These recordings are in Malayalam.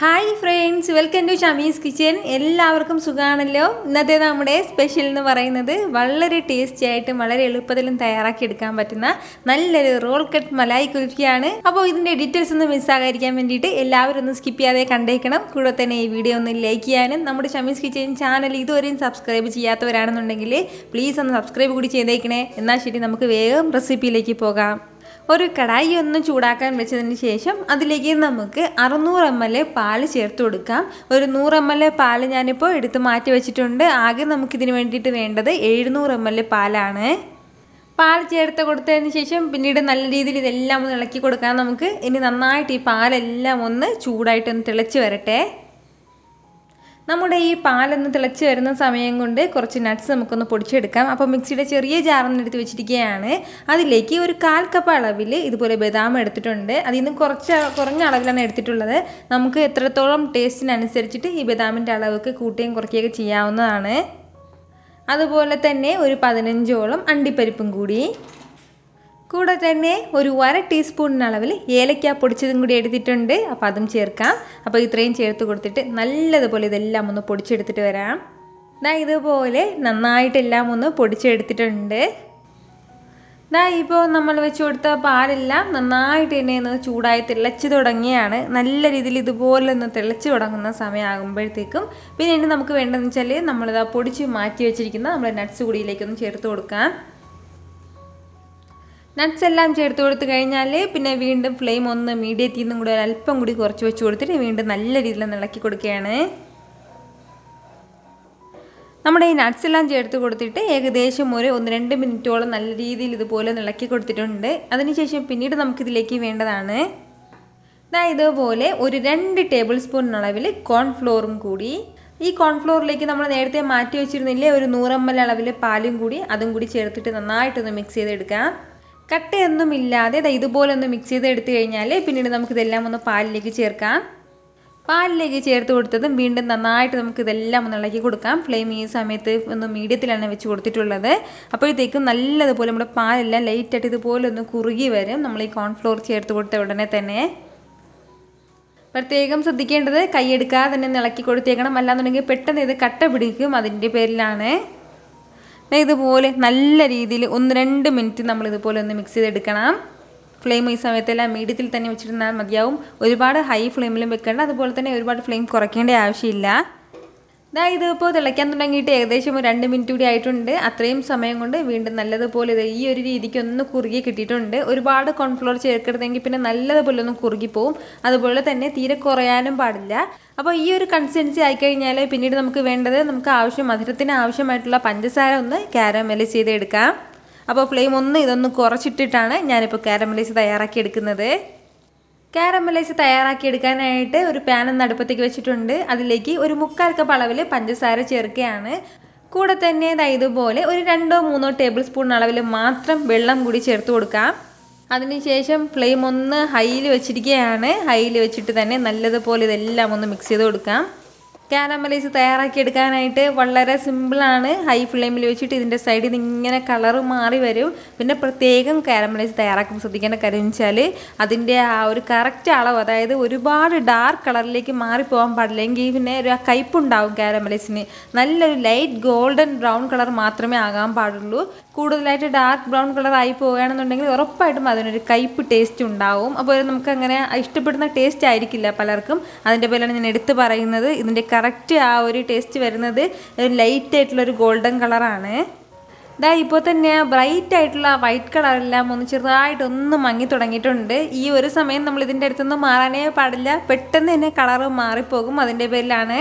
Hi friends welcome to Shamees kitchen എല്ലാവർക്കും സുഖമാണല്ലോ ഇന്നത്തെ നമ്മുടെ സ്പെഷ്യൽ എന്ന് പറയുന്നത് വളരെ ടേസ്റ്റി ആയിട്ടും വളരെ എളുപ്പത്തിലും തയ്യാറാക്കി എടുക്കാൻ പറ്റുന്ന നല്ലൊരു റോൾ കട്ട് മലായി കുൽഫിയാണ്. അപ്പോൾ ഇതിന്റെ ഡീറ്റെയിൽസ് ഒന്ന് മിസ്സാകാതിരിക്കാൻ വേണ്ടിയിട്ട് എല്ലാവരും ഒന്ന് സ്കിപ്പ് ചെയ്യാതെ കണ്ടേക്കണം. കൂടെ തന്നെ ഈ വീഡിയോ ഒന്ന് ലൈക്ക് ചെയ്യാനും നമ്മുടെ ഷമീസ് കിച്ചൻ ചാനൽ ഇതുവരെയും സബ്സ്ക്രൈബ് ചെയ്യാത്തവരാണെന്നുണ്ടെങ്കിൽ പ്ലീസ് ഒന്ന് സബ്സ്ക്രൈബ് കൂടി ചെയ്തേക്കണേ. എന്നാൽ ശരി നമുക്ക് വേഗം റെസിപ്പിയിലേക്ക് പോകാം. ഒരു കടായി ഒന്ന് ചൂടാക്കാൻ വെച്ചതിന് ശേഷം അതിലേക്ക് നമുക്ക് അറുന്നൂറ് എം എൽ പാൽ ചേർത്ത് കൊടുക്കാം. ഒരു നൂറ് എം എൽ പാൽ ഞാനിപ്പോൾ എടുത്ത് മാറ്റി വെച്ചിട്ടുണ്ട്. ആകെ നമുക്കിതിന് വേണ്ടിയിട്ട് വേണ്ടത് എഴുന്നൂറ് എം എൽ പാലാണ്. പാൽ ചേർത്ത് കൊടുത്തതിന് ശേഷം പിന്നീട് നല്ല രീതിയിൽ ഇതെല്ലാം ഒന്ന് ഇളക്കി കൊടുക്കാൻ നമുക്ക് ഇനി നന്നായിട്ട് ഈ പാലെല്ലാം ഒന്ന് ചൂടായിട്ടൊന്ന് തിളച്ച് വരട്ടെ. നമ്മുടെ ഈ പാലൊന്ന് തിളച്ച് വരുന്ന സമയം കൊണ്ട് കുറച്ച് നട്ട്സ് നമുക്കൊന്ന് പൊടിച്ചെടുക്കാം. അപ്പോൾ മിക്സിയുടെ ചെറിയ ജാറൊന്ന് എടുത്ത് വെച്ചിരിക്കുകയാണ്. അതിലേക്ക് ഒരു കാൽ കപ്പ് അളവിൽ ഇതുപോലെ ബദാം എടുത്തിട്ടുണ്ട്. അതിൽ നിന്ന് കുറച്ച് കുറഞ്ഞ അളവിലാണ് എടുത്തിട്ടുള്ളത്. നമുക്ക് എത്രത്തോളം ടേസ്റ്റിനനുസരിച്ചിട്ട് ഈ ബദാമിന്റെ അളവൊക്കെ കൂട്ടുകയും കുറയ്ക്കുകയൊക്കെ ചെയ്യാവുന്നതാണ്. അതുപോലെ തന്നെ ഒരു പതിനഞ്ചോളം അണ്ടിപ്പരിപ്പും കൂടി. കൂടെ തന്നെ ഒരു അര ടീസ്പൂണിന് അളവിൽ ഏലക്ക പൊടിച്ചതും കൂടി എടുത്തിട്ടുണ്ട്. അപ്പം അതും ചേർക്കാം. അപ്പോൾ ഇത്രയും ചേർത്ത് കൊടുത്തിട്ട് നല്ലതുപോലെ ഇതെല്ലാം ഒന്ന് പൊടിച്ചെടുത്തിട്ട് വരാം. ദാ ഇതുപോലെ നന്നായിട്ടെല്ലാം ഒന്ന് പൊടിച്ചെടുത്തിട്ടുണ്ട്. ദാ ഇപ്പോൾ നമ്മൾ വെച്ച് കൊടുത്ത പാലെല്ലാം നന്നായിട്ട് തന്നെ ഒന്ന് ചൂടായി തിളച്ച് തുടങ്ങിയാണ്. നല്ല രീതിയിൽ ഇതുപോലെ ഒന്ന് തിളച്ച് തുടങ്ങുന്ന സമയമാകുമ്പോഴത്തേക്കും പിന്നെ ഇനി നമുക്ക് വേണ്ടതെന്ന് വെച്ചാൽ നമ്മളിതാ പൊടിച്ച് മാറ്റി വെച്ചിരിക്കുന്ന നമ്മൾ നട്ട്സ് കൂടിയിലേക്കൊന്ന് ചേർത്ത് കൊടുക്കാം. നട്ട്സ് എല്ലാം ചേർത്ത് കൊടുത്ത് കഴിഞ്ഞാൽ പിന്നെ വീണ്ടും ഫ്ലെയിം ഒന്ന് മീഡിയത്തിൽ നിന്നും കൂടി അല്പം കൂടി കുറച്ച് വെച്ച് കൊടുത്തിട്ട് വീണ്ടും നല്ല രീതിയിൽ ഇളക്കി കൊടുക്കുകയാണ്. നമ്മുടെ ഈ നട്ട്സ് എല്ലാം ചേർത്ത് കൊടുത്തിട്ട് ഏകദേശം ഒരു ഒന്ന് രണ്ട് മിനിറ്റോളം നല്ല രീതിയിൽ ഇതുപോലെ ഇളക്കി കൊടുത്തിട്ടുണ്ട്. അതിനുശേഷം പിന്നീട് നമുക്കിതിലേക്ക് വേണ്ടതാണ്. ഇതാ ഇതുപോലെ ഒരു രണ്ട് ടേബിൾ സ്പൂൺ അളവിൽ കോൺഫ്ലോറും കൂടി. ഈ കോൺഫ്ലോറിലേക്ക് നമ്മൾ നേരത്തെ മാറ്റി വെച്ചിരുന്നില്ലേ ഒരു നൂറമ്മൽ അളവിൽ പാലും കൂടി അതും കൂടി ചേർത്തിട്ട് നന്നായിട്ടൊന്ന് മിക്സ് ചെയ്തെടുക്കാം. കട്ടയൊന്നും ഇല്ലാതെ ഇതുപോലെ ഒന്ന് മിക്സ് ചെയ്ത് എടുത്തു കഴിഞ്ഞാൽ പിന്നീട് നമുക്കിതെല്ലാം ഒന്ന് പാലിലേക്ക് ചേർക്കാം. പാലിലേക്ക് ചേർത്ത് കൊടുത്തതും വീണ്ടും നന്നായിട്ട് നമുക്ക് ഇതെല്ലാം ഒന്ന് ഇളക്കി കൊടുക്കാം. ഫ്ലെയിം ഈ സമയത്ത് ഒന്ന് മീഡിയത്തിലാണ് വെച്ച് കൊടുത്തിട്ടുള്ളത്. അപ്പോഴത്തേക്കും നല്ലതുപോലെ നമ്മുടെ പാലെല്ലാം ലൈറ്റായിട്ട് ഇതുപോലെ ഒന്ന് കുറുകി വരും. നമ്മൾ ഈ കോൺഫ്ലോർ ചേർത്ത് കൊടുത്ത ഉടനെ തന്നെ. പ്രത്യേകം ശ്രദ്ധിക്കേണ്ടത് കൈയെടുക്കാതെ തന്നെ ഇളക്കി കൊടുത്തേക്കണം. അല്ലാന്നുണ്ടെങ്കിൽ പെട്ടെന്ന് ഇത് കട്ട പിടിക്കും അതിന്റെ പേരിലാണ്. ഇതുപോലെ നല്ല രീതിയിൽ ഒന്ന് രണ്ട് മിനിറ്റ് നമ്മൾ ഇതുപോലെ ഒന്ന് മിക്സ് ചെയ്തെടുക്കണം. ഫ്ലെയിം ഈ സമയത്തെല്ലാം മീഡിയത്തിൽ തന്നെ വെച്ചിരുന്നാൽ മതിയാവും. ഒരുപാട് ഹൈ ഫ്ലെയിമിലും വെക്കേണ്ട. അതുപോലെ തന്നെ ഒരുപാട് ഫ്ലെയിം കുറയ്ക്കേണ്ട ആവശ്യമില്ല. ഇതാ ഇതിപ്പോൾ തിളയ്ക്കാൻ തുടങ്ങിയിട്ട് ഏകദേശം ഒരു രണ്ട് മിനിറ്റ് കൂടി ആയിട്ടുണ്ട്. അത്രയും സമയം കൊണ്ട് വീണ്ടും നല്ലതുപോലെ ഇത് ഈ ഒരു രീതിക്ക് ഒന്ന് കുറുകി കിട്ടിയിട്ടുണ്ട്. ഒരുപാട് കോൺഫ്ലോർ ചേർക്കരുതെങ്കിൽ പിന്നെ നല്ലതുപോലെ ഒന്ന് കുറുകി പോവും. അതുപോലെ തന്നെ തീരെ കുറയാനും പാടില്ല. അപ്പോൾ ഈ ഒരു കൺസിസ്റ്റൻസി ആയിക്കഴിഞ്ഞാൽ പിന്നീട് നമുക്ക് വേണ്ടത് നമുക്ക് ആവശ്യം മധുരത്തിന് ആവശ്യമായിട്ടുള്ള പഞ്ചസാര ഒന്ന് കാരമലൈസ് ചെയ്തെടുക്കാം. അപ്പോൾ ഫ്ലെയിം ഒന്ന് ഇതൊന്ന് കുറച്ചിട്ടിട്ടാണ് ഞാനിപ്പോൾ കാരമലൈസ് തയ്യാറാക്കി എടുക്കുന്നത്. കാരമലൈസ് തയ്യാറാക്കിയെടുക്കാനായിട്ട് ഒരു പാൻ ഒന്ന് അടുപ്പത്തേക്ക് വെച്ചിട്ടുണ്ട്. അതിലേക്ക് ഒരു മുക്കാൽ കപ്പ് അളവിൽ പഞ്ചസാര ചേർക്കുകയാണ്. കൂടെ തന്നെ ഇതുപോലെ ഒരു രണ്ടോ മൂന്നോ ടേബിൾ സ്പൂൺ അളവിൽ മാത്രം വെള്ളം കൂടി ചേർത്ത് കൊടുക്കാം. അതിനുശേഷം ഫ്ലെയിം ഒന്ന് ഹൈയിൽ വെച്ചിരിക്കുകയാണ്. ഹൈയിൽ വെച്ചിട്ട് തന്നെ നല്ലതുപോലെ ഇതെല്ലാം ഒന്ന് മിക്സ് ചെയ്ത് കൊടുക്കാം. കാരമലൈസ് തയ്യാറാക്കി എടുക്കാനായിട്ട് വളരെ സിമ്പിളാണ് ഹൈ ഫ്ലെയിമിൽ വെച്ചിട്ട് ഇതിന്റെ സൈഡിൽ നിന്ന് ഇങ്ങനെ കളർ മാറി വരും. പിന്നെ പ്രത്യേകം കാരമലൈസ് തയ്യാറാക്കുമ്പോൾ ശ്രദ്ധിക്കേണ്ട കാര്യം വെച്ചാൽ അതിന്റെ ആ ഒരു കറക്റ്റ് അളവ് അതായത് ഒരുപാട് ഡാർക്ക് കളറിലേക്ക് മാറിപ്പോകാൻ പാടില്ല. എങ്കിൽ പിന്നെ ഒരു കയ്പുണ്ടാവും കാരമലൈസിന് നല്ലൊരു ലൈറ്റ് ഗോൾഡൻ ബ്രൗൺ കളർ മാത്രമേ ആകാൻ പാടുള്ളൂ. കൂടുതലായിട്ട് ഡാർക്ക് ബ്രൗൺ കളർ ആയി പോകുകയാണെന്നുണ്ടെങ്കിൽ ഉറപ്പായിട്ടും അതിനൊരു കയ്പ് ടേസ്റ്റ് ഉണ്ടാവും. അപ്പോൾ നമുക്ക് അങ്ങനെ ഇഷ്ടപ്പെടുന്ന ടേസ്റ്റ് ആയിരിക്കില്ല പലർക്കും. അതിന്റെ പേരാണ് ഞാൻ എടുത്തു പറയുന്നത്. ഇതിന്റെ കറക്റ്റ് ആ ഒരു ടേസ്റ്റ് വരുന്നത് ലൈറ്റ് ആയിട്ടുള്ള ഒരു ഗോൾഡൻ കളറാണ് ഇതാ ഇപ്പോൾ തന്നെ ബ്രൈറ്റ് ആയിട്ടുള്ള വൈറ്റ് കളറെല്ലാം ഒന്ന് ചെറുതായിട്ടൊന്ന് മങ്ങി തുടങ്ങിയിട്ടുണ്ട്. ഈ ഒരു സമയം നമ്മൾ ഇതിന്റെ അടുത്തൊന്നും മാറാനേ പാടില്ല. പെട്ടെന്ന് തന്നെ കളറ് മാറിപ്പോകും അതിന്റെ പേരിലാണ്.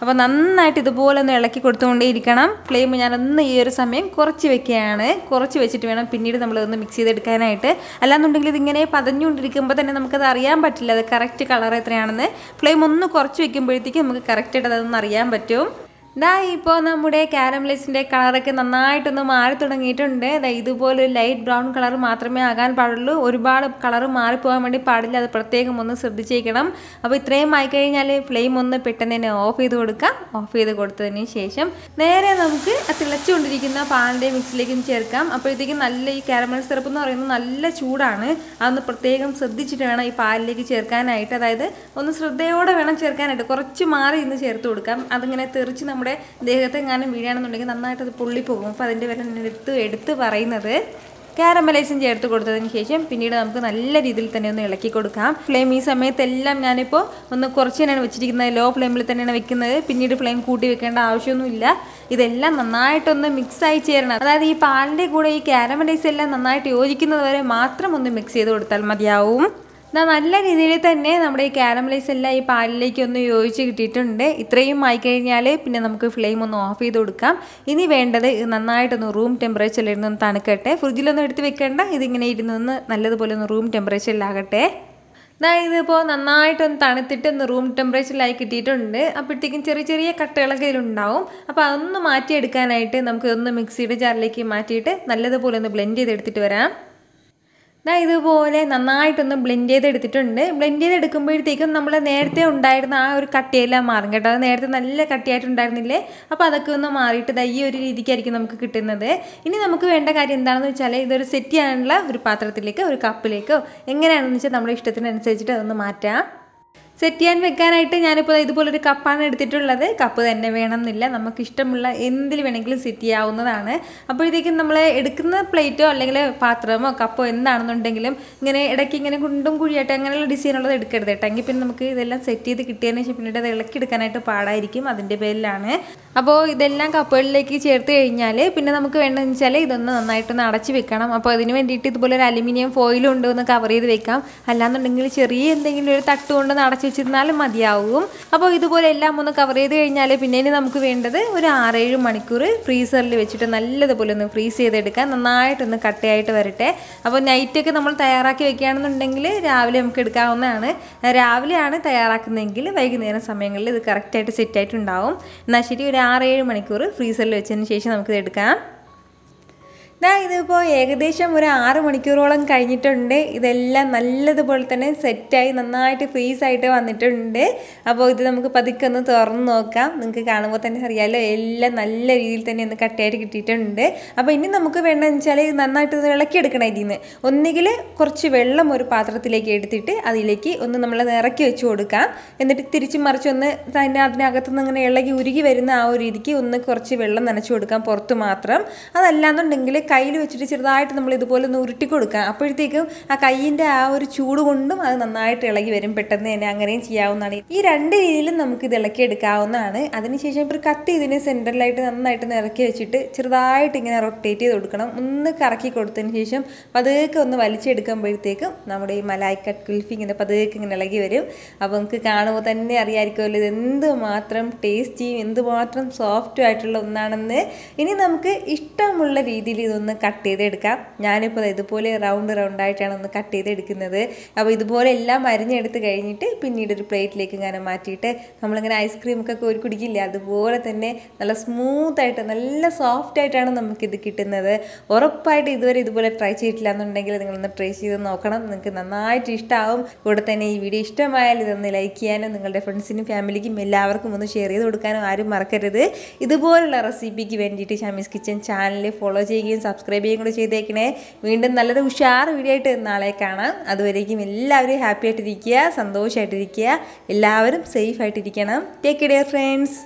അപ്പോൾ നന്നായിട്ട് ഇതുപോലെ ഒന്ന് ഇളക്കി കൊടുത്തുകൊണ്ടേയിരിക്കണം ഫ്ലെയിം ഞാനൊന്ന് ഈ ഒരു സമയം കുറച്ച് വെക്കുകയാണ്. കുറച്ച് വെച്ചിട്ട് വേണം പിന്നീട് നമ്മൾ നമ്മളതൊന്ന് മിക്സ് ചെയ്തെടുക്കാനായിട്ട്. അല്ലാന്നുണ്ടെങ്കിൽ ഇതിങ്ങനെ പതഞ്ഞുകൊണ്ടിരിക്കുമ്പോൾ തന്നെ നമുക്കത് അറിയാൻ പറ്റില്ല. അത് കറക്റ്റ് കളർ എത്രയാണെന്ന്. ഫ്ലെയിം ഒന്ന് കുറച്ച് വെക്കുമ്പോഴത്തേക്കും നമുക്ക് കറക്റ്റായിട്ട് അതൊന്ന് അറിയാൻ പറ്റും. ദാ ഇപ്പോൾ നമ്മുടെ കാരമലൈസിന്റെ കളറൊക്കെ നന്നായിട്ടൊന്ന് മാറി തുടങ്ങിയിട്ടുണ്ട്. ദാ ഇതുപോലെ ലൈറ്റ് ബ്രൗൺ കളർ മാത്രമേ ആകാൻ പാടുള്ളൂ. ഒരുപാട് കളർ മാറിപ്പോകാൻ വേണ്ടി പാടില്ല. അത് പ്രത്യേകം ഒന്ന് ശ്രദ്ധിച്ചേക്കണം. അപ്പോൾ ഇത്രയും ആയി കഴിഞ്ഞാൽ ഫ്ലെയിം ഒന്ന് പെട്ടെന്ന് തന്നെ ഓഫ് ചെയ്ത് കൊടുക്കാം. ഓഫ് ചെയ്ത് കൊടുത്തതിന് ശേഷം നേരെ നമുക്ക് തിളച്ചുകൊണ്ടിരിക്കുന്ന പാലിന്റെ മിക്സിലേക്കും ചേർക്കാം. അപ്പോഴത്തേക്കും നല്ല ഈ കാരമൽ സിറപ്പ് എന്ന് പറയുന്നത് നല്ല ചൂടാണ്. അതൊന്ന് പ്രത്യേകം ശ്രദ്ധിച്ചിട്ട് വേണം ഈ പാലിലേക്ക് ചേർക്കാനായിട്ട്. അതായത് ഒന്ന് ശ്രദ്ധയോടെ വേണം ചേർക്കാനായിട്ട്. കുറച്ച് മാറി ഇന്ന് ചേർത്ത് കൊടുക്കാം. അതിങ്ങനെ തെറിച്ച് നമ്മുടെ ദേഹത്തെ എങ്ങാനും വീഴുകയാണെന്നുണ്ടെങ്കിൽ നന്നായിട്ട് അത് പൊള്ളിപ്പോകും. അപ്പോൾ അതിന്റെ വില എടുത്ത് എടുത്ത് പറയുന്നത് കാരമലൈസും ചേർത്ത് കൊടുത്തതിന് ശേഷം പിന്നീട് നമുക്ക് നല്ല രീതിയിൽ തന്നെ ഒന്ന് ഇളക്കി കൊടുക്കാം. ഫ്ലെയിം ഈ സമയത്തെല്ലാം ഞാനിപ്പോൾ ഒന്ന് കുറച്ച് തന്നെയാണ് വെച്ചിരിക്കുന്നത്. ലോ ഫ്ലെയിമിൽ തന്നെയാണ് വെക്കുന്നത്. പിന്നീട് ഫ്ലെയിം കൂട്ടി വെക്കേണ്ട ആവശ്യമൊന്നുമില്ല. ഇതെല്ലാം നന്നായിട്ടൊന്ന് മിക്സായി ചേരണം. അതായത് ഈ പാലിന്റെ കൂടെ ഈ കാരമലൈസ് എല്ലാം നന്നായിട്ട് യോജിക്കുന്നത് വരെ മാത്രം ഒന്ന് മിക്സ് ചെയ്ത് കൊടുത്താൽ മതിയാവും. നല്ല രീതിയിൽ തന്നെ നമ്മുടെ ഈ കാരമലൈസ് എല്ലാം ഈ പാലിലേക്ക് ഒന്ന് യോജിച്ച് കിട്ടിയിട്ടുണ്ട്. ഇത്രയും ആയി കഴിഞ്ഞാൽ പിന്നെ നമുക്ക് ഫ്ലെയിം ഒന്ന് ഓഫ് ചെയ്ത് കൊടുക്കാം. ഇനി വേണ്ടത് നന്നായിട്ടൊന്ന് റൂം ടെമ്പറേച്ചറിൽ ഇരുന്ന് ഒന്ന് തണുക്കട്ടെ. ഫ്രിഡ്ജിലൊന്നും എടുത്ത് വെക്കേണ്ട. ഇതിങ്ങനെ ഇരുന്നൊന്ന് നല്ലതുപോലെ ഒന്ന് റൂം ടെമ്പറേച്ചറിലാകട്ടെ ദാ ഇതിപ്പോൾ നന്നായിട്ടൊന്ന് തണുത്തിട്ട് ഒന്ന് റൂം ടെമ്പറേച്ചറിലായി കിട്ടിയിട്ടുണ്ട്. അപ്പോഴത്തേക്കും ചെറിയ ചെറിയ കട്ടകളൊക്കെ ഇതിലുണ്ടാവും അപ്പോൾ അതൊന്ന് മാറ്റിയെടുക്കാനായിട്ട് നമുക്ക് ഒന്ന് മിക്സിയുടെ ജാറിലേക്ക് മാറ്റിയിട്ട് നല്ലതുപോലെ ഒന്ന് ബ്ലെൻഡ് ചെയ്തെടുത്തിട്ട് വരാം. ദാ ഇതുപോലെ നന്നായിട്ടൊന്ന് ബ്ലെൻഡ് ചെയ്തെടുത്തിട്ടുണ്ട്. ബ്ലെൻഡ് ചെയ്തെടുക്കുമ്പോഴത്തേക്കും നമ്മൾ നേരത്തെ ഉണ്ടായിരുന്ന ആ ഒരു കട്ടിയെല്ലാം മാറും കേട്ടോ. അത് നേരത്തെ നല്ല കട്ടിയായിട്ടുണ്ടായിരുന്നില്ലേ? അപ്പോൾ അതൊക്കെ ഒന്ന് മാറിയിട്ട് ഇതാ ഈ ഒരു രീതിക്കായിരിക്കും നമുക്ക് കിട്ടുന്നത്. ഇനി നമുക്ക് വേണ്ട കാര്യം എന്താണെന്ന് വെച്ചാൽ ഇതൊരു സെറ്റ് ചെയ്യാനുള്ള ഒരു പാത്രത്തിലേക്ക് ഒരു കപ്പിലേക്കോ എങ്ങനെയാണെന്ന് വെച്ചാൽ നമ്മുടെ ഇഷ്ടത്തിനനുസരിച്ചിട്ട് അതൊന്ന് മാറ്റാം. സെറ്റ് ചെയ്യാൻ വെക്കാനായിട്ട് ഞാനിപ്പോൾ ഇതുപോലൊരു കപ്പാണ് എടുത്തിട്ടുള്ളത്. കപ്പ് തന്നെ വേണമെന്നില്ല. നമുക്ക് ഇഷ്ടമുള്ള എന്തിൽ വേണമെങ്കിലും സെറ്റ് ചെയ്യാവുന്നതാണ്. അപ്പോഴത്തേക്കും നമ്മൾ എടുക്കുന്ന പ്ലേറ്റോ അല്ലെങ്കിൽ പാത്രമോ കപ്പോ എന്താണെന്നുണ്ടെങ്കിലും ഇങ്ങനെ ഇടയ്ക്ക് ഇങ്ങനെ കുണ്ടും കുഴിയായിട്ട് അങ്ങനെയുള്ള ഡിസൈനുള്ളത് എടുക്കരുത് കേട്ടോ. എങ്കിൽ പിന്നെ നമുക്ക് ഇതെല്ലാം സെറ്റ് ചെയ്ത് കിട്ടിയതിന് ശേഷം പിന്നീട് അത് ഇളക്കിയെടുക്കാനായിട്ട് പാടായിരിക്കും. അതിന്റെ പേരിലാണ്. അപ്പോൾ ഇതെല്ലാം കപ്പുകളിലേക്ക് ചേർത്ത് കഴിഞ്ഞാൽ പിന്നെ നമുക്ക് വേണ്ടതെന്ന് വെച്ചാൽ ഇതൊന്ന് നന്നായിട്ടൊന്ന് അടച്ച് വെക്കണം. അപ്പോൾ അതിന് വേണ്ടിയിട്ട് ഇതുപോലെ ഒരു അലുമിനിയം ഉണ്ട് ഒന്ന് കവർ ചെയ്ത് വെക്കാം. അല്ലാന്നുണ്ടെങ്കിൽ ചെറിയ എന്തെങ്കിലും ഒരു തട്ട് കൊണ്ട് അടച്ച് വെച്ചിരുന്നാലും മതിയാവും. അപ്പോൾ ഇതുപോലെ എല്ലാം ഒന്ന് കവർ ചെയ്ത് കഴിഞ്ഞാൽ പിന്നെ ഇനി നമുക്ക് വേണ്ടത് ഒരു ആറേഴ് മണിക്കൂർ ഫ്രീസറിൽ വെച്ചിട്ട് നല്ലതുപോലെ ഒന്ന് ഫ്രീസ് ചെയ്തെടുക്കാൻ നന്നായിട്ടൊന്ന് കട്ടയായിട്ട് വരട്ടെ. അപ്പോൾ നൈറ്റൊക്കെ നമ്മൾ തയ്യാറാക്കി വെക്കുകയാണെന്നുണ്ടെങ്കിൽ രാവിലെ നമുക്ക് എടുക്കാവുന്നതാണ്. രാവിലെയാണ് തയ്യാറാക്കുന്നതെങ്കിൽ വൈകുന്നേരം സമയങ്ങളിൽ ഇത് കറക്റ്റായിട്ട് സെറ്റായിട്ടുണ്ടാവും എന്നാൽ ശരി ഒരു ആറേഴ് മണിക്കൂർ ഫ്രീസറിൽ വെച്ചതിന് ശേഷം നമുക്കിത് എടുക്കാം. ദാ ഇതിപ്പോൾ ഏകദേശം ഒരു ആറ് മണിക്കൂറോളം കഴിഞ്ഞിട്ടുണ്ട്. ഇതെല്ലാം നല്ലതുപോലെ തന്നെ സെറ്റായി നന്നായിട്ട് ഫ്രീസ് ആയിട്ട് വന്നിട്ടുണ്ട്. അപ്പോൾ ഇത് നമുക്ക് പതുക്കെ ഒന്ന് തുറന്ന് നോക്കാം. നിങ്ങൾക്ക് കാണുമ്പോൾ തന്നെ അറിയാമല്ലോ എല്ലാം നല്ല രീതിയിൽ തന്നെ ഒന്ന് കട്ടയായിട്ട് കിട്ടിയിട്ടുണ്ട്. അപ്പോൾ ഇനി നമുക്ക് വേണ്ടതെന്ന് വെച്ചാൽ നന്നായിട്ട് ഒന്ന് ഇളക്കിയെടുക്കണം ഇതിൽ നിന്ന് ഒന്നുകിൽ കുറച്ച് വെള്ളം ഒരു പാത്രത്തിലേക്ക് എടുത്തിട്ട് അതിലേക്ക് ഒന്ന് നമ്മൾ ഇറക്കി വെച്ച് കൊടുക്കാം. എന്നിട്ട് തിരിച്ച് മറിച്ച് ഒന്ന് തന്നെ അതിനകത്തുനിന്ന് ഇങ്ങനെ ഇളകി ഉരുകി വരുന്ന ആ ഒരു രീതിക്ക് ഒന്ന് കുറച്ച് വെള്ളം നനച്ചു കൊടുക്കാം പുറത്ത് മാത്രം. അതല്ലാന്നുണ്ടെങ്കിൽ കയ്യിൽ വെച്ചിട്ട് ചെറുതായിട്ട് നമ്മൾ ഇതുപോലെ ഒന്ന് ഉരുട്ടി കൊടുക്കുക. അപ്പോഴത്തേക്കും ആ കയ്യിന്റെ ആ ഒരു ചൂട് കൊണ്ടും അത് നന്നായിട്ട് ഇളകി വരും. പെട്ടെന്ന് തന്നെ അങ്ങനെയും ചെയ്യാവുന്നതാണ്. ഈ രണ്ട് രീതിയിലും നമുക്ക് ഇത് ഇളക്കി എടുക്കാവുന്നതാണ്. അതിനുശേഷം ഇപ്പോൾ കത്തി ഇതിന് സെന്ററിലായിട്ട് നന്നായിട്ട് ഇറക്കി വെച്ചിട്ട് ചെറുതായിട്ട് ഇങ്ങനെ റൊട്ടേറ്റ് ചെയ്ത് കൊടുക്കണം. ഒന്ന് കറക്കി കൊടുത്തതിന് ശേഷം പതുക്കെ ഒന്ന് വലിച്ചെടുക്കുമ്പോഴത്തേക്കും നമ്മുടെ ഈ മലായി കട്ട് കുൽഫി ഇങ്ങനെ പതുക്കെ ഇങ്ങനെ ഇളകി വരും. അപ്പോൾ നമുക്ക് കാണുമ്പോൾ തന്നെ അറിയാമായിരിക്കുമല്ലോ ഇത് എന്തുമാത്രം ടേസ്റ്റിയും എന്തുമാത്രം സോഫ്റ്റും ആയിട്ടുള്ള ഒന്നാണെന്ന്. ഇനി നമുക്ക് ഇഷ്ടമുള്ള രീതിയിൽ ഇതൊന്ന് കട്ട് ചെയ്തെടുക്കാം. ഞാനിപ്പോൾ ഇതുപോലെ റൗണ്ട് റൗണ്ട് ആയിട്ടാണ് ഒന്ന് കട്ട് ചെയ്തെടുക്കുന്നത്. അപ്പോൾ ഇതുപോലെ എല്ലാം അരിഞ്ഞെടുത്ത് കഴിഞ്ഞിട്ട് പിന്നീട് ഒരു പ്ലേറ്റിലേക്ക് ഇങ്ങനെ മാറ്റിയിട്ട് നമ്മളിങ്ങനെ ഐസ്ക്രീം ഒക്കെ കോരി കുടിക്കില്ലേ? അതുപോലെ തന്നെ നല്ല സ്മൂത്തായിട്ട് നല്ല സോഫ്റ്റ് ആയിട്ടാണ് നമുക്കിത് കിട്ടുന്നത്. ഉറപ്പായിട്ട് ഇതുവരെ ഇതുപോലെ ട്രൈ ചെയ്തിട്ടില്ല എന്നുണ്ടെങ്കിൽ നിങ്ങളൊന്ന് ട്രൈ ചെയ്ത് നോക്കണം. നിങ്ങൾക്ക് നന്നായിട്ട് ഇഷ്ടമാവും കൂടെ തന്നെ ഈ വീഡിയോ ഇഷ്ടമായാൽ ഇതൊന്ന് ലൈക്ക് ചെയ്യാനും നിങ്ങളുടെ ഫ്രണ്ട്സിനും ഫാമിലിക്കും എല്ലാവർക്കും ഒന്ന് ഷെയർ ചെയ്ത് കൊടുക്കാനും ആരും മറക്കരുത്. ഇതുപോലുള്ള റെസിപ്പിക്ക് വേണ്ടിയിട്ട് ഷമീസ് കിച്ചൻ ചാനൽ ഫോളോ ചെയ്യുകയും സബ്സ്ക്രൈബ് ചെയ്യുകയും കൂടെ ചെയ്തേക്കണേ. വീണ്ടും നല്ലൊരു ഉഷാർ വീഡിയോ ആയിട്ട് നാളെ കാണാം. അതുവരേക്കും എല്ലാവരും ഹാപ്പി ആയിട്ടിരിക്കുക സന്തോഷമായിട്ടിരിക്കുക എല്ലാവരും സേഫ് ആയിട്ടിരിക്കണം. Take care friends